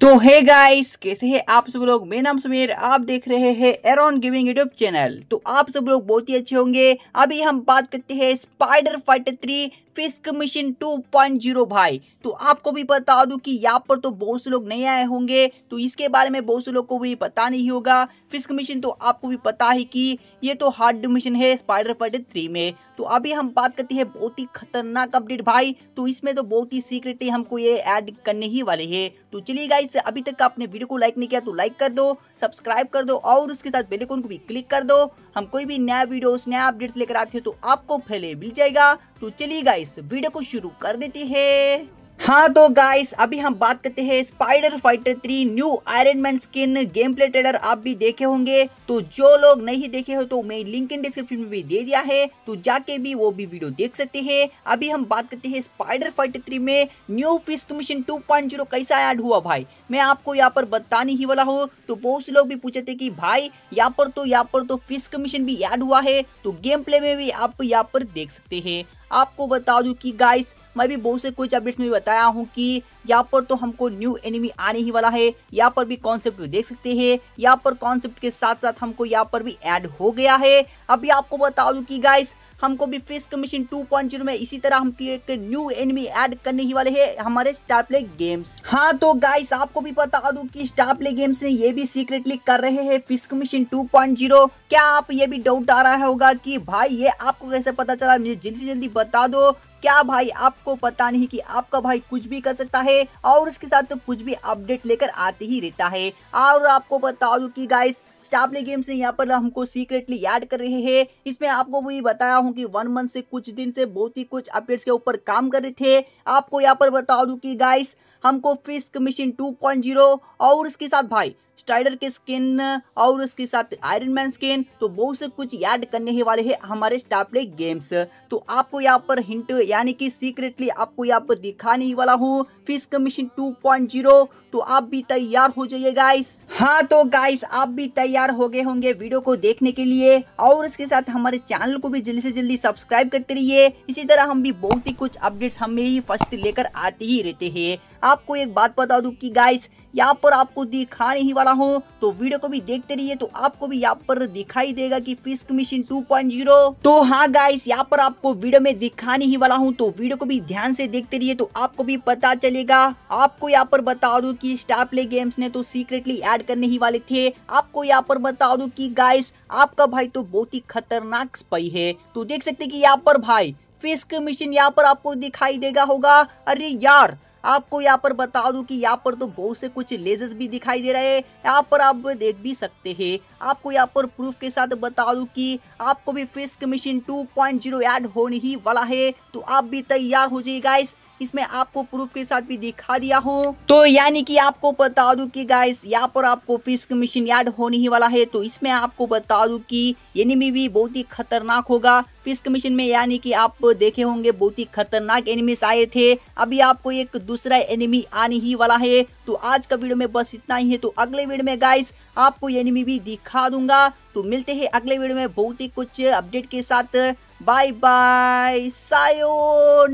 तो hey guys कैसे हैं आप सब लोग? मेरा नाम समीर, आप देख रहे हैं एरॉन गिविंग यूट्यूब चैनल तो आप सब लोग बहुत ही अच्छे होंगे। अभी हम बात करते हैं spider fighter three Fisk mission 2.0 भाई। तो आपको भी बता दूँ कि यहाँ पर तो बहुत से लोग नहीं आए होंगे तो इसके बारे में बहुत से लोग को भी पता नहीं होगा। फिस्क मिशन तो आपको भी पता है कि ये तो हार्ड मिशन है स्पाइडर फाइटर थ्री में। तो अभी हम बात करते हैं बहुत ही खतरनाक अपडेट भाई। तो इसमें तो बहुत ही सीक्रेटली हमको ये ऐड करने ही वाले है। तो चलिए गाइस अभी तक आपने वीडियो को लाइक नहीं किया तो लाइक कर दो सब्सक्राइब कर दो और उसके साथ बेल आइकन को भी क्लिक कर दो। हम कोई भी नया वीडियो नया अपडेट्स लेकर आते हैं तो आपको पहले मिल जाएगा। तो चलिए गाइस वीडियो को शुरू कर देते हैं। हाँ तो गाइस अभी हम बात करते हैं spider fighter three new iron man skin game play trailer आप भी देखे होंगे। तो जो लोग नहीं देखे हो तो मैं लिंक इन डिस्क्रिप्शन में भी दे दिया है। तो जाके भी वो भी वीडियो देख सकते हैं। अभी हम बात करते हैं स्पाइडर फाइटर थ्री में न्यू फिस्क मिशन 2.0 कैसा ऐड हुआ भाई? मैं आपको यहाँ पर बताने ही वाला हूँ। तो बहुत से लोग भी पूछे थे कि भाई, यहाँ पर तो यहाँ पर तो फिस्क मिशन भी ऐड हुआ है। तो गेम प्ले में भी आप यहाँ पर देख सकते हैं। आपको बता दूँ कि गाइस मैं भी बहुत से कुछ अपडेट्स में भी बताया हूँ कि यहाँ पर तो हमको न्यू एनिमी आने ही वाला है। यहाँ पर भी कॉन्सेप्ट देख सकते हैं। यहाँ पर कॉन्सेप्ट के साथ साथ हमको यहाँ पर भी ऐड हो गया है। अभी आपको बता दूँ कि गाइस हमको भी फ़िश कमीशन 2.0 में इसी तरह हम एक न्यू एनिमी ऐड करने ही वाले हैं हमारे स्टार प्ले गेम्स हाँ तो गाइस आपको भी बता दूँ कि स्टार प्ले गेम्स ने ये भी सीक्रेटली कर रहे हैं फ़िश कमीशन 2.0 क्या आप ये भी डाउट आ रहा होगा कि भाई, ये आपको कैसे पता चला? मुझे जल्दी से जल्दी बता दो। क्या भाई आपको पता नहीं कि आपका भाई कुछ भी कर सकता है और उसके साथ तो कुछ भी अपडेट लेकर आते ही रहता है। और आपको बता दू कि गाइस स्टापले गेम्स ने यहाँ पर हमको सीक्रेटली याद कर रहे हैं। इसमें आपको भी बताया हूँ कि वन मंथ से कुछ दिन से बहुत ही कुछ अपडेट्स के ऊपर काम कर रहे थे। आपको यहाँ पर बता दू कि गाइस हमको फिस्क मिशन 2.0 और उसके साथ भाई स्टाइडर के स्किन और उसके साथ आयरन मैन स्किन तो बहुत से कुछ याद करने ही वाले हैं हमारे स्टाप्ले गेम्स तो आपको यहाँ पर हिंट यानी कि सीक्रेटली आपको यहाँ पर दिखाने ही वाला हूँ फ़िश कमीशन 2.0 तो आप भी तैयार हो जाइए गाइस हाँ तो गाइस आप भी तैयार हो गए होंगे वीडियो को देखने के लिए। और इसके साथ हमारे चैनल को भी जल्दी से जल्दी सब्सक्राइब करते रहिए। इसी तरह हम भी बहुत ही कुछ अपडेट्स हमें ही फ़र्स्ट लेकर आते ही रहते हैं। आपको एक बात बता दूँ कि गाइस यहाँ पर आपको दिखाने ही वाला हूँ तो वीडियो को भी देखते रहिए तो आपको भी यहाँ पर दिखाई देगा कि फिस्क मिशन 2.0 तो हाँ गाइस यहाँ पर आपको वीडियो में दिखाने ही वाला हूँ तो वीडियो को भी ध्यान से देखते रहिए तो आपको भी पता चलेगा। आपको यहाँ पर बता दू की स्टार प्ले गेम्स ने तो सीक्रेटली एड करने ही वाले थे। आपको यहाँ पर बता दू की गाइस आपका भाई तो बहुत ही खतरनाक स्पाई है। तो देख सकते कि यहाँ पर भाई फिस्क मिशन यहाँ पर आपको दिखाई देगा होगा। अरे यार आपको यहाँ पर बता दूँ कि यहाँ पर तो बहुत से कुछ लेजर्स भी दिखाई दे रहे हैं। यहाँ पर आप देख भी सकते हैं। आपको यहाँ पर प्रूफ के साथ बता दूँ कि आपको भी फिस्क मशीन 2.0 ऐड होने ही वाला है। तो आप भी तैयार हो जाइए गाइस इसमें आपको प्रूफ के साथ भी दिखा दिया हूँ। तो यानी कि आपको बता दूँ कि गाइस यहाँ पर आपको फिस्क मशीन याद होने ही वाला है। तो इसमें आपको बता दूँ कि एनिमी भी बहुत ही खतरनाक होगा। फिस्क मिशन में यानी कि आप देखे होंगे बहुत ही खतरनाक एनिमीज आए थे। अभी आपको एक दूसरा एनिमी आने ही वाला है। तो आज का वीडियो में बस इतना ही है। तो अगले वीडियो में गाइस आपको एनिमी भी दिखा दूँगा। तो मिलते हैं अगले वीडियो में बहुत ही कुछ अपडेट के साथ। बाय बाय सायो